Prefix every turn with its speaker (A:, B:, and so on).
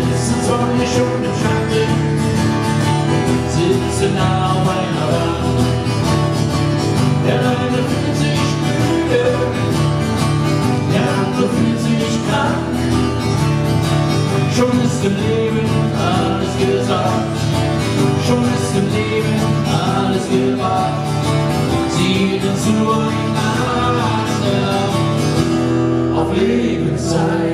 A: sitzen Sonne schon im Schatten, sitzen nah auf einer Wand. Der eine fühlt sich müde, der andere fühlt sich krank. Schon ist im Leben alles gesagt, schon ist im Leben alles gewagt. Sie uns nur ein anderer auf Lebenszeit.